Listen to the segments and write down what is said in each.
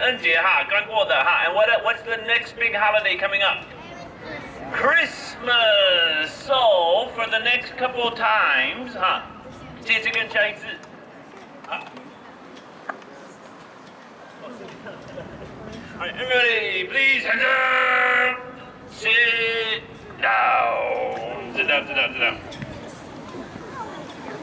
恩节哈，刚过的哈。And what what's the next big holiday coming up? Christmas. So for the next couple of times 哈，这次跟下一次。好。Alright, everybody, please hands up. Sit down. Sit down, sit down, sit down.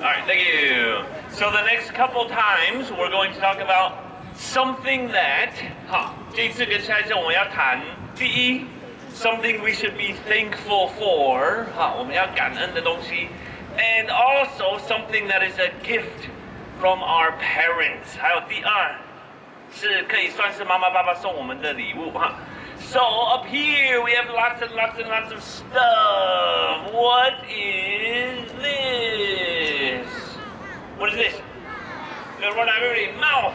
Alright, thank you. So the next couple times we're going to talk about something that 好，这一次跟下一次我们要谈第一 something we should be thankful for 好，我们要感恩的东西，and also something that is a gift from our parents。还有第二是可以算是妈妈爸爸送我们的礼物哈。So up here we have lots and lots and lots of stuff. What is this? What is this? Good one, everybody. Mouth.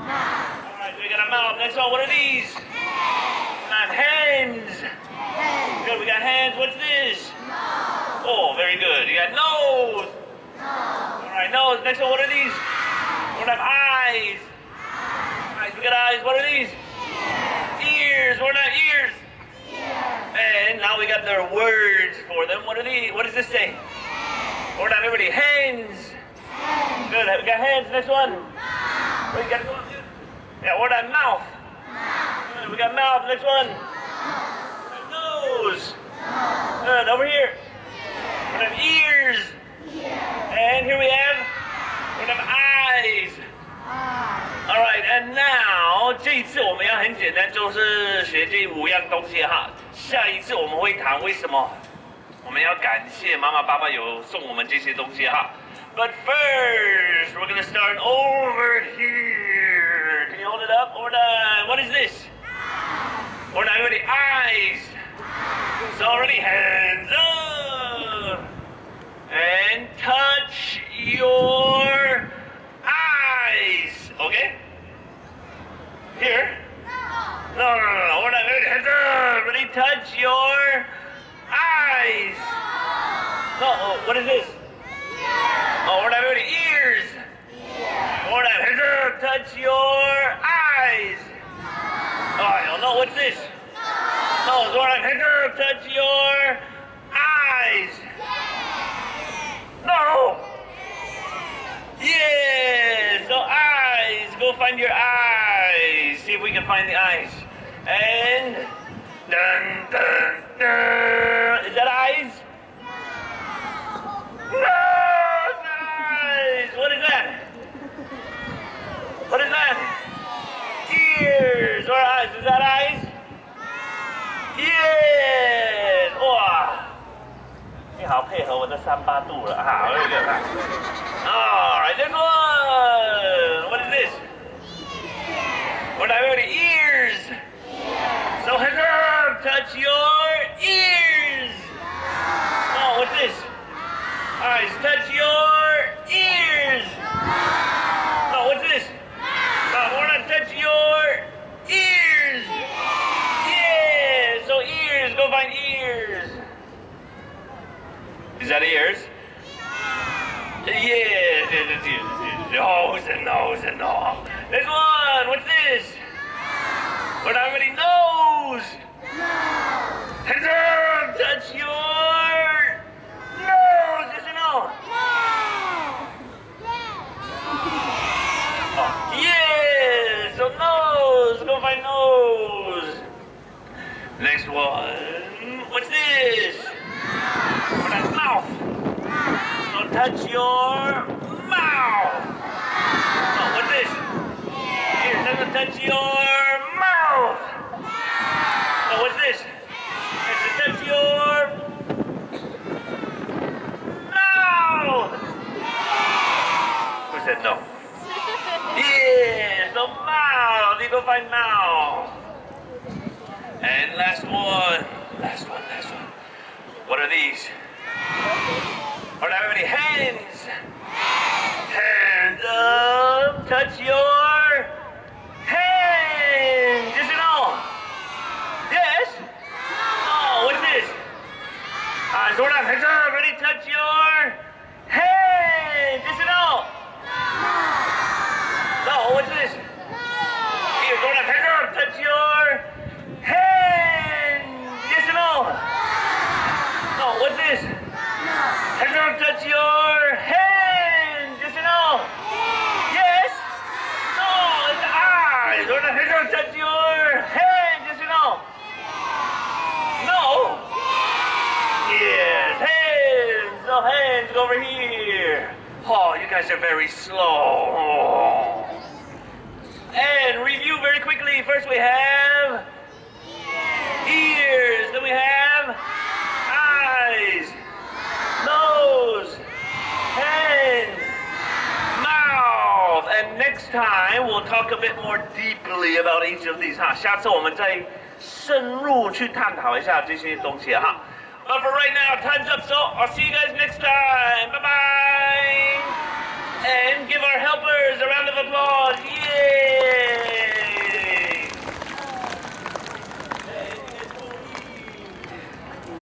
Alright, we got a mouth. Next one, what are these? Hands. hands. hands. Good, we got hands. What's this? Nose. Oh, very good. You got nose. Nose. Alright, nose. Next one, what are these? We have eyes. Eyes. We got eyes. What are these? Ears. Are not ears? And now we got their words for them. What are these? What does this say? Word on everybody. Hands. hands. Good. We got hands. Next one. Wait, you gotta go up, dude. Yeah, word on mouth. mouth. Good. We got mouth. Next one. Nose. Nose. Good. Over here. We have ears. And here we have. We have eyes. All right, and now 这一次我们要很简单，就是学这五样东西哈。下一次我们会谈为什么我们要感谢妈妈爸爸有送我们这些东西哈。But first, we're gonna start over here. You hold it up? Or done. What is this? Or not already eyes. It's already hands up. And touch your eyes. Okay? Here? No, no, no, no. We're ready. Hands up. Ready? Touch your eyes. No, oh, what is this? Oh, we're not ready. Ears. We're not. Hands up. Touch your eyes. Oh, I don't know. What's this? No, Zoran, hands up. Touch your eyes. No. Yeah. So eyes. Go find your eyes. See if we can find the eyes. And dun dun dun. Is that eyes? No. Nice. What is that? What is that? Ears or eyes? Is that eyes? Yes. 哇，你 好配合我的三八度了哈，我有点看。Alright, this one. What is this? What I already ears. So hands up, touch your Is that ears? Yes, yes, yes, yes. Nose and nose and nose. This one, what's this? No. What I already knows. Hands up, touch your nose. Yes or no? Oh, yes, so nose. Go find nose. Next one. What's this? What that mouth? So touch your mouth. Oh, what's this? Here, doesn't touch your mouth. Oh, what's this? It's to touch your mouth. Who said no? Yeah, so mouth. You go find mouth. And last one. Last one, last one. What are these? What's this? You're going to pick up. Touch your hand. Yes or no? No, what's this? Pick up. Touch your hand. Yes or no? Yes? No, it's ah. You're going to pick up. Touch your hand. Yes or no? No? Yes. Hands. No hands. Over here. Oh, you guys are very slow. And review very quickly. First we have ears. Then we have eyes, nose, hands, mouth. And next time we'll talk a bit more deeply about each of these 哈。下次我们再深入去探讨一下这些东西哈。But for right now, time's up. So I'll see you guys next time. Bye bye.